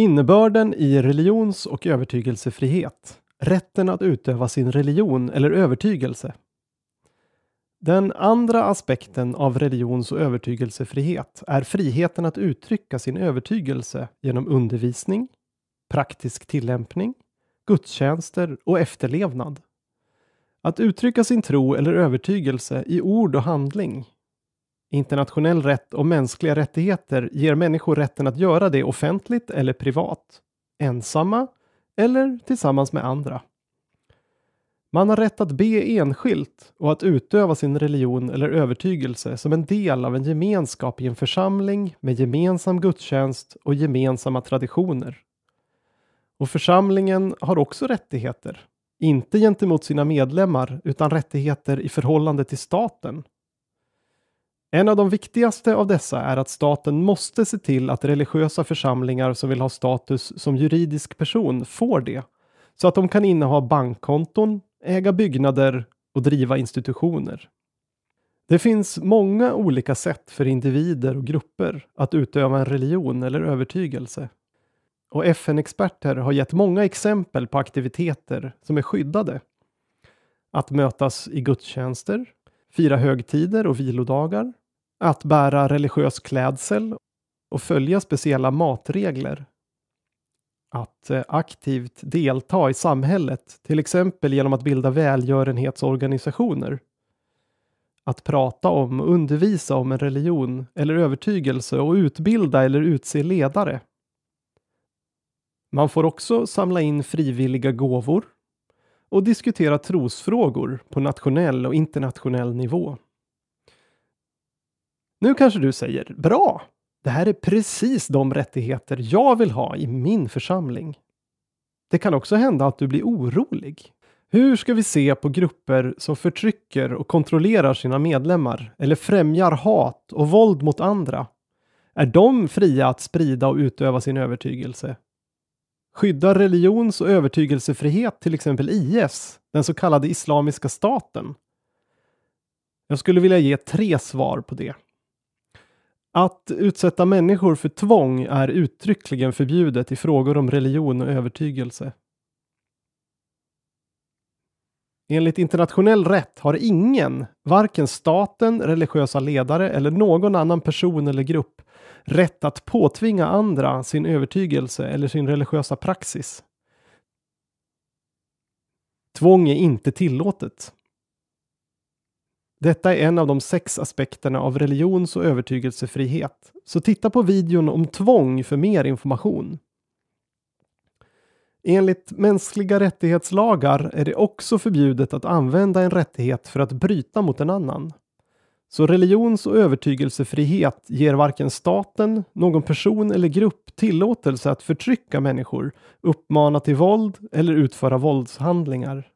Innebörden i religions och övertygelsefrihet. Rätten att utöva sin religion eller övertygelse. Den andra aspekten av religions och övertygelsefrihet är friheten att uttrycka sin övertygelse genom undervisning, praktisk tillämpning, gudstjänster och efterlevnad. Att uttrycka sin tro eller övertygelse i ord och handling. Internationell rätt och mänskliga rättigheter ger människor rätten att göra det offentligt eller privat, ensamma eller tillsammans med andra. Man har rätt att be enskilt och att utöva sin religion eller övertygelse som en del av en gemenskap i en församling med gemensam gudstjänst och gemensamma traditioner. Och församlingen har också rättigheter, inte gentemot sina medlemmar utan rättigheter i förhållande till staten. En av de viktigaste av dessa är att staten måste se till att religiösa församlingar som vill ha status som juridisk person får det, så att de kan inneha bankkonton, äga byggnader och driva institutioner. Det finns många olika sätt för individer och grupper att utöva en religion eller övertygelse. Och FN-experter har gett många exempel på aktiviteter som är skyddade. Att mötas i gudstjänster, fira högtider och vilodagar, att bära religiös klädsel och följa speciella matregler. Att eh, aktivt delta i samhället, till exempel genom att bilda välgörenhetsorganisationer. Att prata om och undervisa om en religion eller övertygelse och utbilda eller utse ledare. Man får också samla in frivilliga gåvor och diskutera trosfrågor på nationell och internationell nivå. Nu kanske du säger bra, det här är precis de rättigheter jag vill ha i min församling. Det kan också hända att du blir orolig. Hur ska vi se på grupper som förtrycker och kontrollerar sina medlemmar eller främjar hat och våld mot andra? Är de fria att sprida och utöva sin övertygelse? Skyddar religions och övertygelsefrihet till exempel IS, den så kallade Islamiska staten? Jag skulle vilja ge tre svar på det. Att utsätta människor för tvång är uttryckligen förbjudet i frågor om religion och övertygelse. Enligt internationell rätt har ingen, varken staten, religiösa ledare eller någon annan person eller grupp, rätt att påtvinga andra sin övertygelse eller sin religiösa praxis. Tvång är inte tillåtet. Detta är en av de sex aspekterna av religions och övertygelsefrihet. Så titta på videon om tvång för mer information. Enligt mänskliga rättighetslagar är det också förbjudet att använda en rättighet för att bryta mot en annan. Så religions och övertygelsefrihet ger varken staten, någon person eller grupp tillåtelse att förtrycka människor, uppmana till våld eller utföra våldshandlingar.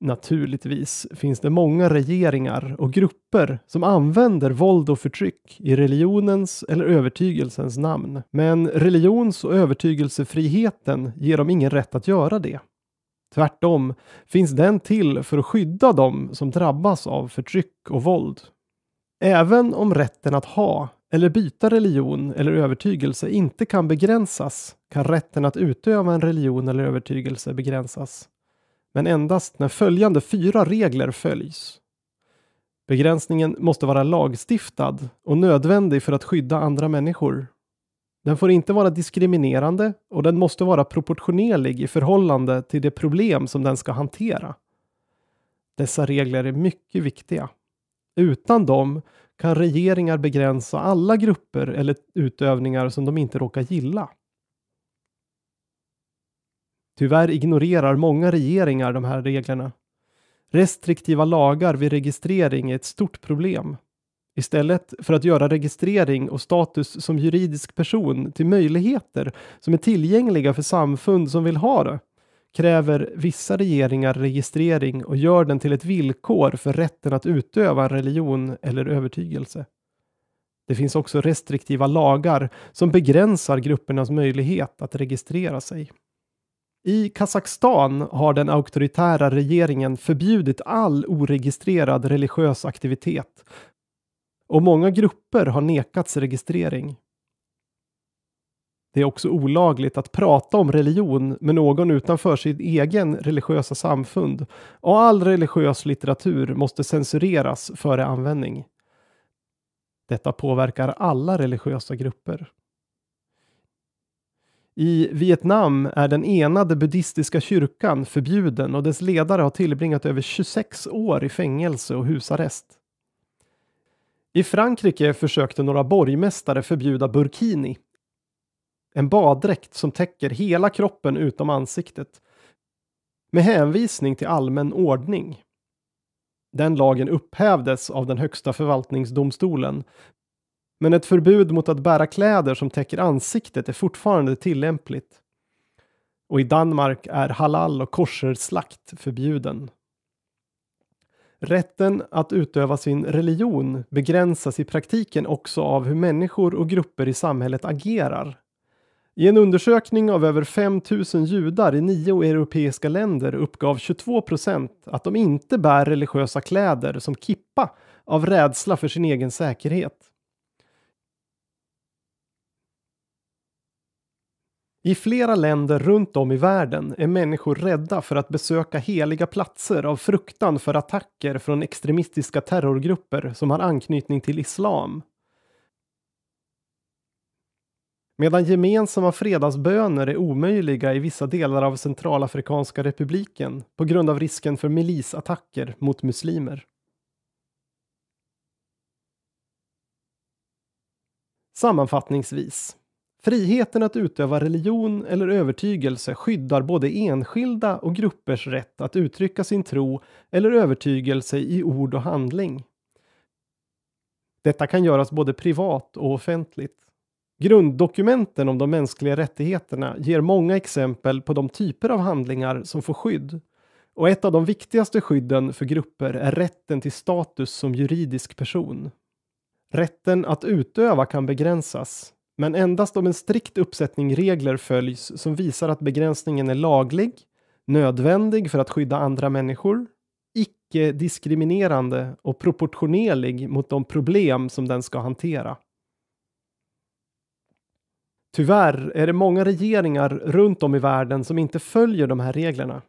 Naturligtvis finns det många regeringar och grupper som använder våld och förtryck i religionens eller övertygelsens namn. Men religions och övertygelsefriheten ger dem ingen rätt att göra det. Tvärtom finns den till för att skydda dem som drabbas av förtryck och våld. Även om rätten att ha eller byta religion eller övertygelse inte kan begränsas kan rätten att utöva en religion eller övertygelse begränsas men endast när följande fyra regler följs. Begränsningen måste vara lagstiftad och nödvändig för att skydda andra människor. Den får inte vara diskriminerande och den måste vara proportionerlig i förhållande till det problem som den ska hantera. Dessa regler är mycket viktiga. Utan dem kan regeringar begränsa alla grupper eller utövningar som de inte råkar gilla. Tyvärr ignorerar många regeringar de här reglerna. Restriktiva lagar vid registrering är ett stort problem. Istället för att göra registrering och status som juridisk person till möjligheter som är tillgängliga för samfund som vill ha det kräver vissa regeringar registrering och gör den till ett villkor för rätten att utöva en religion eller övertygelse. Det finns också restriktiva lagar som begränsar gruppernas möjlighet att registrera sig. I Kazakstan har den auktoritära regeringen förbjudit all oregistrerad religiös aktivitet och många grupper har nekats registrering. Det är också olagligt att prata om religion med någon utanför sin egen religiösa samfund och all religiös litteratur måste censureras före användning. Detta påverkar alla religiösa grupper. I Vietnam är den enade buddhistiska kyrkan förbjuden och dess ledare har tillbringat över 26 år i fängelse och husarrest. I Frankrike försökte några borgmästare förbjuda burkini. En baddräkt som täcker hela kroppen utom ansiktet. Med hänvisning till allmän ordning. Den lagen upphävdes av den högsta förvaltningsdomstolen men ett förbud mot att bära kläder som täcker ansiktet är fortfarande tillämpligt. Och i Danmark är halal och koscherslakt förbjuden. Rätten att utöva sin religion begränsas i praktiken också av hur människor och grupper i samhället agerar. I en undersökning av över 5000 judar i nio europeiska länder uppgav 22 procent att de inte bär religiösa kläder som kippa av rädsla för sin egen säkerhet. I flera länder runt om i världen är människor rädda för att besöka heliga platser av fruktan för attacker från extremistiska terrorgrupper som har anknytning till islam. Medan gemensamma fredagsböner är omöjliga i vissa delar av Centralafrikanska republiken på grund av risken för milisattacker mot muslimer. Sammanfattningsvis Friheten att utöva religion eller övertygelse skyddar både enskilda och gruppers rätt att uttrycka sin tro eller övertygelse i ord och handling. Detta kan göras både privat och offentligt. Grunddokumenten om de mänskliga rättigheterna ger många exempel på de typer av handlingar som får skydd. Och ett av de viktigaste skydden för grupper är rätten till status som juridisk person. Rätten att utöva kan begränsas, men endast om en strikt uppsättning regler följs som visar att begränsningen är laglig, nödvändig för att skydda andra människor, icke-diskriminerande och proportionerlig mot de problem som den ska hantera. Tyvärr är det många regeringar runt om i världen som inte följer de här reglerna.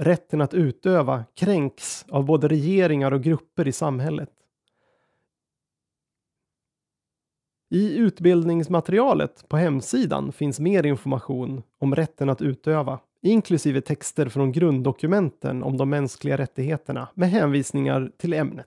Rätten att utöva kränks av både regeringar och grupper i samhället. I utbildningsmaterialet på hemsidan finns mer information om rätten att utöva, inklusive texter från grunddokumenten om de mänskliga rättigheterna med hänvisningar till ämnet.